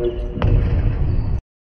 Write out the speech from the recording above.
Thank you.